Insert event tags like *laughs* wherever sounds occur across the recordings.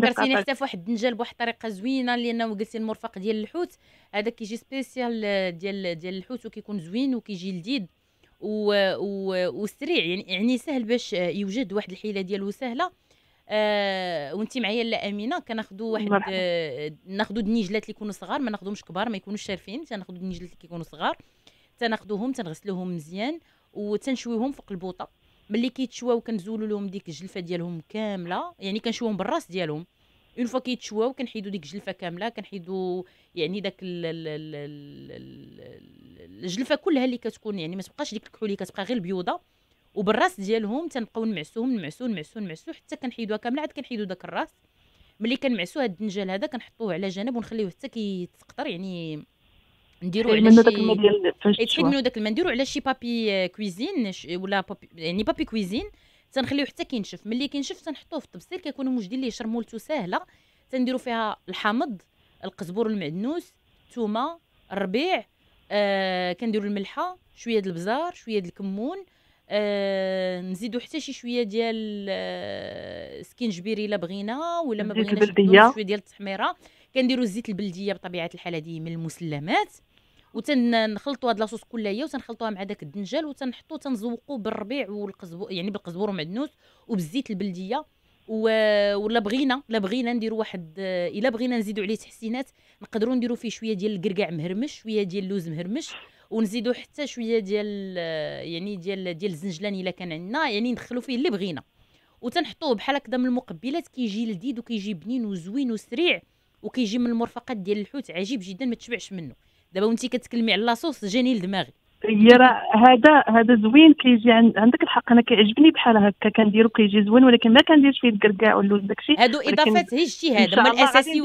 فكرتيني حتى فواحد الدنجال بواحد الطريقة زوينة لأنه قلتي المرفق ديال الحوت. هذا كيجي سبيسيال ديال ديال الحوت وكيكون زوين وكيجي لذيذ و... و... وسريع. يعني يعني سهل باش يوجد واحد الحيلة ديالو سهلة. آه وانت معايا لا أمينة كناخذوا واحد آه ناخذوا النيجلات اللي يكونوا صغار ما ناخذهمش كبار ما يكونوش شارفين. تناخذوا النيجلات اللي كيكونوا صغار تناخذوهم تنغسلوهم مزيان وتنشويهم فوق البوطة. ملي كيتشواو كنزولوا لهم ديك الجلفة ديالهم كاملة يعني كنشويهم بالراس ديالهم. une fois كيتشواو كنحيدوا ديك الجلفة كاملة كنحيدوا يعني داك الجلفة كلها اللي كتكون يعني ما تبقاش ديك الكحول كتبقى غير البيوضه وبالراس ديالهم تنبقاو نمعسوهم نمعسو نمعسو نمعسو حتى كنحيدوها كاملة عاد كنحيدو داك الراس. ملي كنمعسو هاد الدنجال هذا كنحطوه على جنب ونخليوه حتى كيتقطر يعني نديرو على شي ديال يتحيد منو داك الماء نديرو على شي papier cuisine ولا papier يعني papier cuisine تنخليوه حتى كينشف. ملي كينشف تنحطوه في الطبسيل كيكونوا موجدين ليه شرمولتو ساهلة. تنديرو فيها الحامض القزبور المعدنوس الثومه الربيع آه كنديرو الملحة شوية د البزار شوية د الكمون آه نزيدو حتى شي شوية ديال آه سكينجبير إلا بغينا ولا ما بغيناش شوية ديال التحميرة. كنديرو الزيت البلدية بطبيعة الحال هذه من المسلمات. وتنخلطوا هاد لاصوص كلها وتنخلطوها مع داك الدنجال وتنحطو تنزوقو بالربيع والقزبور يعني بالقزبور ومعدنوس وبالزيت البلدية و... ولا بغينا لا بغينا نديرو واحد إلا بغينا نزيدو عليه تحسينات نقدروا نديرو فيه شوية ديال الكركاع مهرمش شوية ديال اللوز مهرمش ونزيدو حتى شوية ديال يعني ديال ديال الزنجلان إلا كان عندنا يعني ندخلو فيه اللي بغينا. وتنحطوه بحال هكذا من المقبلات كيجي لذيذ وكيجي بنين وزوين وسريع وكيجي من المرفقات ديال الحوت عجيب جدا ما تشبعش منه. دابا وانت كتكلمي على لاصوص جاني لدماغي. هي راه هذا هذا زوين كيجي عندك الحق أنا كيعجبني بحال هكا كنديرو كيجي زوين ولكن ما كنديرش فيه الكركاع واللوز داكشي. هادو إضافات هي اجتهاد هما الاساسي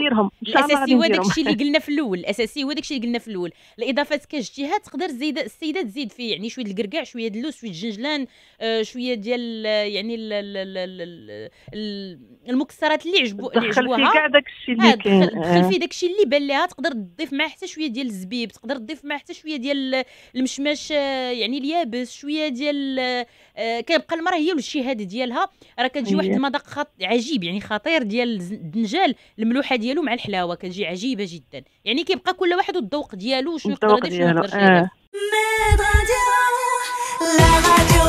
الاساسي هو داكشي اللي *laughs* قلنا في الأول الاساسي هو داكشي اللي قلنا في الأول. الإضافات كاجتهاد تقدر زيد السيده تزيد فيه يعني شوية الكركاع شوية اللوز شوية الجنجلان آه شوية ديال يعني ال ال ال المكسرات اللي عجبو اللي عجبوها. كاع داكشي اللي كاين. دخل فيه داكشي اللي بان لها تقدر تضيف معاه حتى شوية ديال الزبيب تقدر تضيف معاه حتى شوية ديال المشمش. ماش يعني اليابس شوية ديال آه، كيبقى المرأة هي والاجتهاد ديالها. راه كتجي واحد المذاق خط... عجيب يعني خطير ديال الدنجال الملوحة ديالو مع الحلاوة كتجي عجيبة جدا. يعني كيبقى كل واحد والذوق ديالو شنو يقدر يدير شنو يقدر يدير